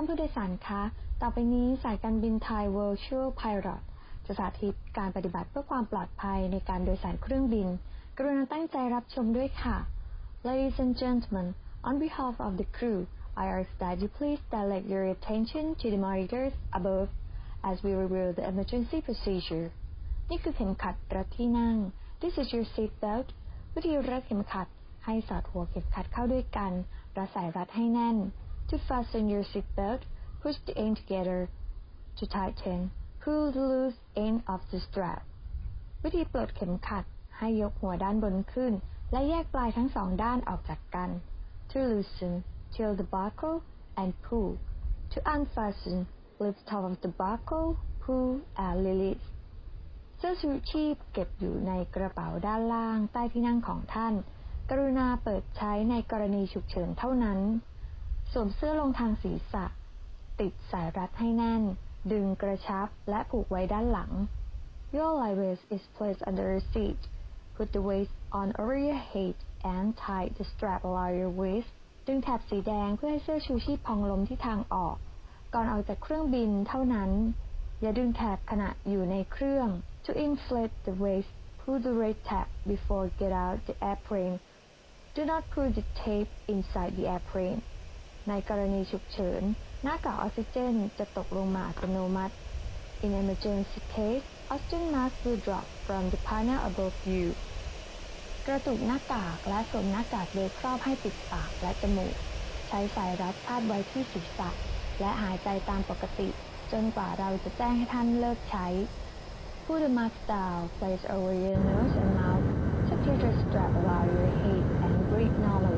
ท่านผู้โดยสารคะ ต่อไปนี้สายการบินไทย Virtual Pilot จะสาธิตการปฏิบัติเพื่อความปลอดภัยในการโดยสารเครื่องบิน กรุณาตั้งใจรับชมด้วยค่ะ Ladies and gentlemen, on behalf of the crew, I ask that you please direct your attention to the monitors above as we reveal the emergency procedure. นี่คือเข็มขัดรัดที่นั่ง This is your seat belt. วิธีรัดเข็มขัดให้สอดหัวเข็มขัดเข้าด้วยกันรัดสายรัดให้แน่น To fasten your seat belt, push the end together. To tighten, pull the loose end of the strap. วิธีปลดเข็มขัด ให้ยกหัวด้านบนขึ้น และแยกปลายทั้งสองด้านออกจากกัน To loosen, till the buckle and pull. To unfasten, lift top of the buckle, pull and release. เสื้อชูชีพเก็บอยู่ในกระเป๋าด้านล่างใต้ที่นั่งของท่าน กรุณาเปิดใช้ในกรณีฉุกเฉินเท่านั้น สวมเสื้อลงทางศีรษะ ติดสายรัดให้แน่น ดึงกระชับและผูกไว้ด้านหลัง Your life vest is placed under your seat. Put the waist on over your head and tie the strap around your waist. ดึงแถบสีแดงเพื่อให้เสื้อชูชีพพองลมที่ทางออก ก่อนออกจากเครื่องบินเท่านั้น อย่าดึงแถบขณะอยู่ในเครื่อง To inflate the waist, pull the red tab before get out the airplane. Do not put the tape inside the airplane. ในกรณีฉุกเฉิน หน้ากากออกซิเจนจะตกลงมาอัตโนมัติ In emergency case, oxygen mask will drop from the panel above you. กระตุกหน้ากากและสวมหน้ากากโดยครอบให้ปิดปากและจมูก ใช้สายรัดคาดไว้ที่ศีรษะ และหายใจตามปกติ จนกว่าเราจะแจ้งให้ท่านเลิกใช้ Put the mask down, place over your nose and mouth, secure the strap around your head and breathe normally.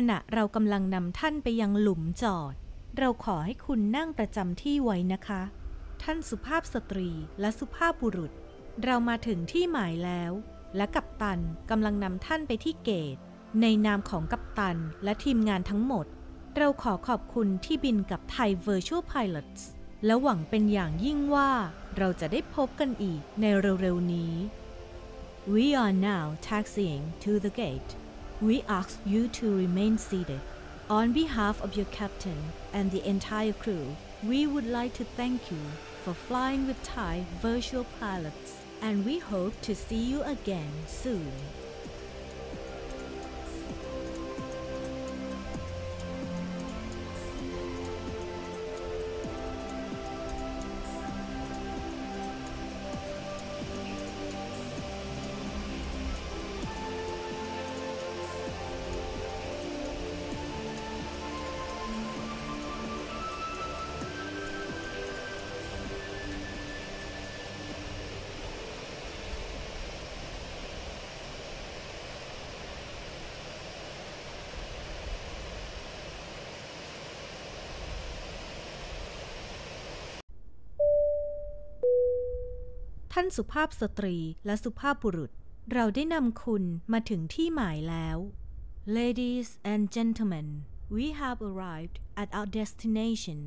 ขณะเรากำลังนำท่านไปยังหลุมจอด เราขอให้คุณนั่งประจำที่ไว้นะคะ ท่านสุภาพสตรีและสุภาพบุรุษ เรามาถึงที่หมายแล้ว และกัปตันกำลังนำท่านไปที่เกต ในนามของกัปตันและทีมงานทั้งหมด เราขอขอบคุณที่บินกับไทย Virtual Pilots และหวังเป็นอย่างยิ่งว่าเราจะได้พบกันอีกในเร็วๆนี้ We are now taxiing to the gate. We ask you to remain seated. On behalf of your captain and the entire crew, we would like to thank you for flying with Thai virtual pilots, and we hope to see you again soon. ท่านสุภาพสตรีและสุภาพบุรุษ เราได้นำคุณมาถึงที่หมายแล้ว Ladies and gentlemen we have arrived at our destination